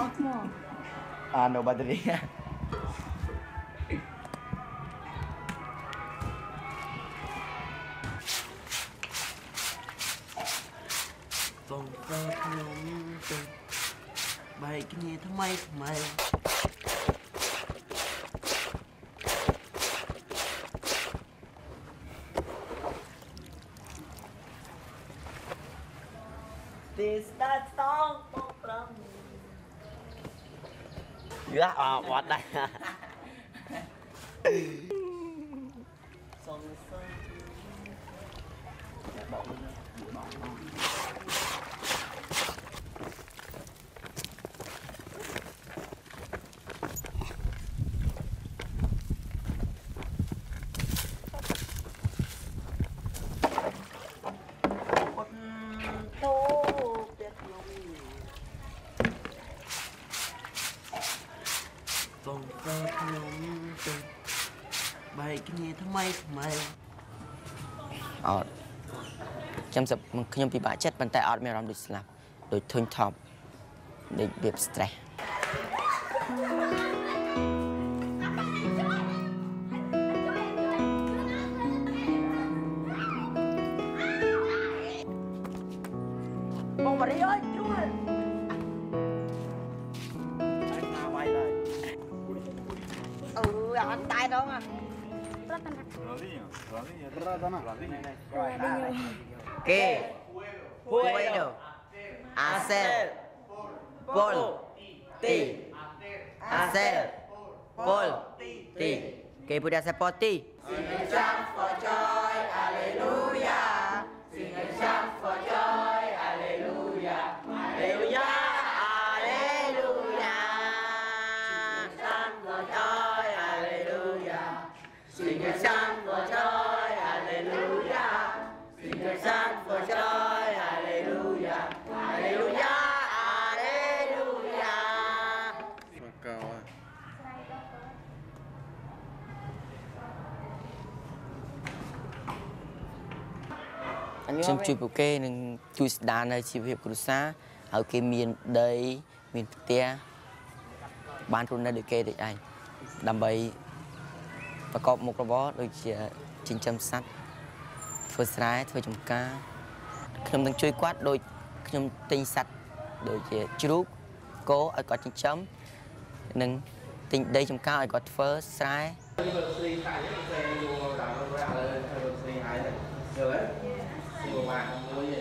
អស់មក Ah, no batería. បងប្រុសខ្ញុំទៅបែកគ្នាថ្មីថ្មីទីស្ដាច់តងបងប្រុ សយ៉ាអត់បាត់ដែរសុំសុំ ពុនតូផ្ទះខ្ញុំបងប្រុសខ្ញុំទៅបែ កគ្នាថ្មីថ្មីអត់ខ្ញុំសឹកខ្ញុំពិបាកចិត្តប៉ុន្តែអត់មានអារម្មណ៍ដូចស្លាប់ដូចធុញថប់ដូចវា stress បងបារីអើយជួយអឺអត់តែដល់អា Rodillo, ¿Qué? Puedo. Hacer. Por. Ti. ¿Qué podría hacer por ti? Sing a song for joy, aleluya. Sing a song for joy, aleluya. Aleluya, aleluya. មកកោខ្ញុំជួយពួកគេនឹងជួយស្ដារនៅជីវភាពគ្រួសារឲ្យគេមានដីមានផ្ទះ បានរស់នៅដូចគេដូចឯងដើម្បីប្រកបមុខរបរដូចជាចិញ្ចឹមសត្វធ្វើស្រែធ្វើចម្ការខ្ញុំនឹងជួយគាត់ដូចខ្ញុំទិញសត្វដូចជាជ្រូកគោឲ្យគាត់ចិញ្ចឹមនិងទិញដីចម្ការឲ្យគាត់ធ្វើស្រែស្រីខាងនេះគេយកដល់រកឥឡូវធ្វើស្រីហើយយល់ទេពីប្រមាណមួយទេ